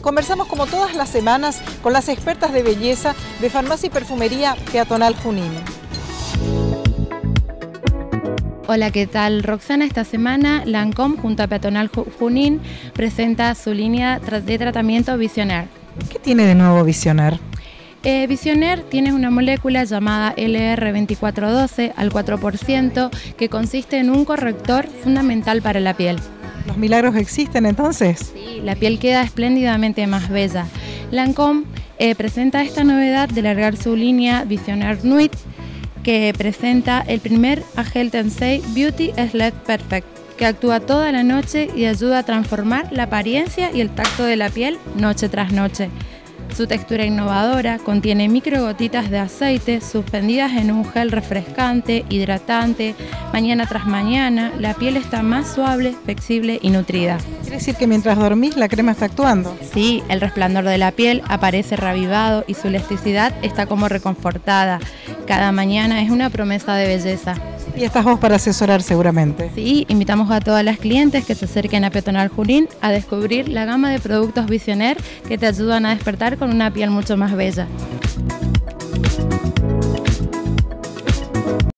conversamos como todas las semanas con las expertas de belleza de Farmacia y Perfumería Peatonal Junín. Hola, ¿qué tal? Roxana, esta semana Lancome junto a Peatonal Junín presenta su línea de tratamiento Visionaire. ¿Qué tiene de nuevo Visionaire? Eh, Visionaire tiene una molécula llamada LR2412 al 4% que consiste en un corrector fundamental para la piel. ¿Los milagros existen entonces? Sí, la piel queda espléndidamente más bella. Lancome eh, presenta esta novedad de largar su línea Visionaire Nuit que presenta el primer Agel Tensei Beauty Sleep Perfect, que actúa toda la noche y ayuda a transformar la apariencia y el tacto de la piel noche tras noche. Su textura innovadora contiene microgotitas de aceite suspendidas en un gel refrescante, hidratante. Mañana tras mañana, la piel está más suave, flexible y nutrida. ¿Quiere decir que mientras dormís la crema está actuando? Sí, el resplandor de la piel aparece revivado y su elasticidad está como reconfortada. Cada mañana es una promesa de belleza. Y estás vos para asesorar seguramente. Sí, invitamos a todas las clientes que se acerquen a Petonal Junín a descubrir la gama de productos Visionaire que te ayudan a despertar con una piel mucho más bella.